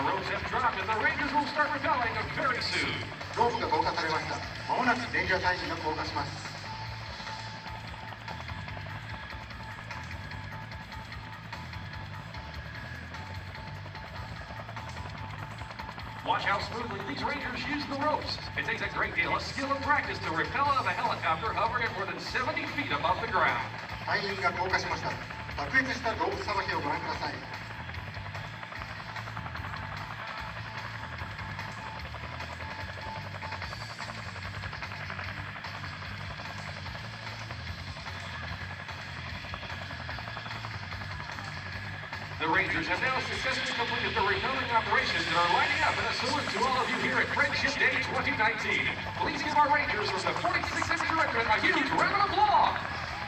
The roads have dropped and the Rangers will start repelling very soon. Watch how smoothly these Rangers use the ropes. It takes a great deal of skill and practice to repel out of a helicopter hovering at more than 70 feet above the ground. 隊員が降下しました。卓越した動物さばきをご覧ください。The Rangers have now successfully completed the repelling operations and are lining up in a salute to all of you here at Friendship Day 2019. Please give our Rangers from the 46th Infantry Regiment a huge round of applause.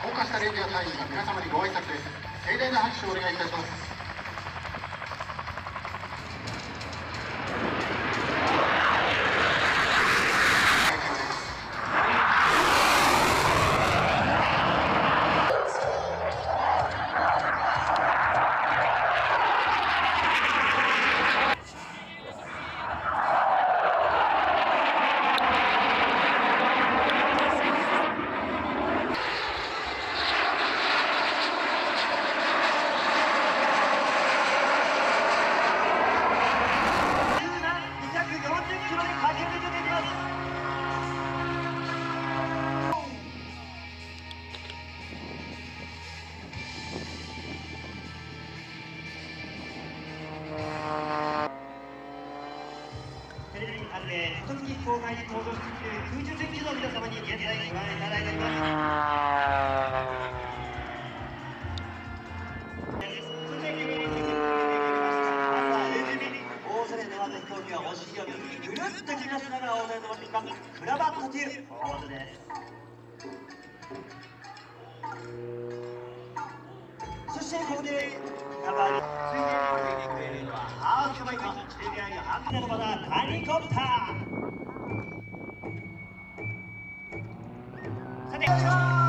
降下したレンジャー隊員が皆様にご挨拶です盛大な拍手をお願いいたします すそしてここでカバーにヘリコプターさて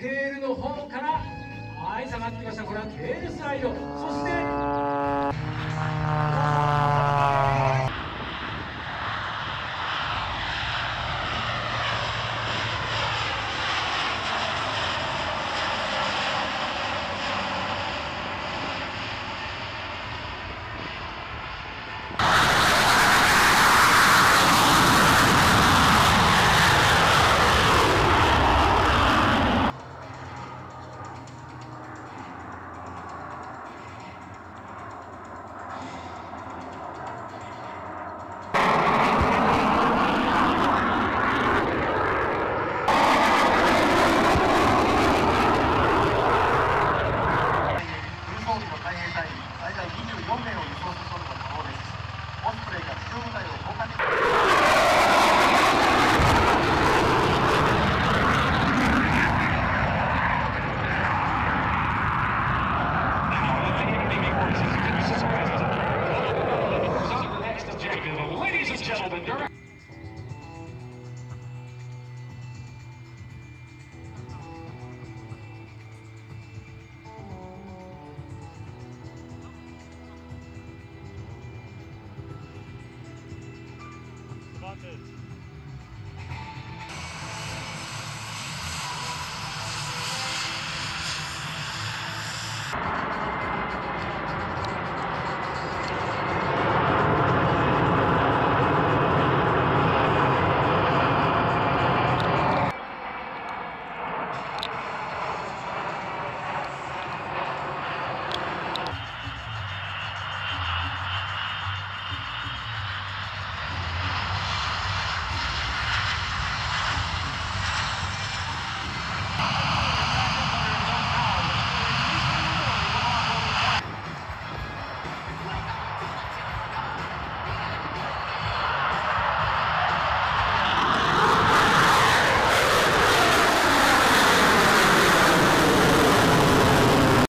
テールの方から、はい、下がってきました。これはテールスライド。そして、最大24名を輸送する London.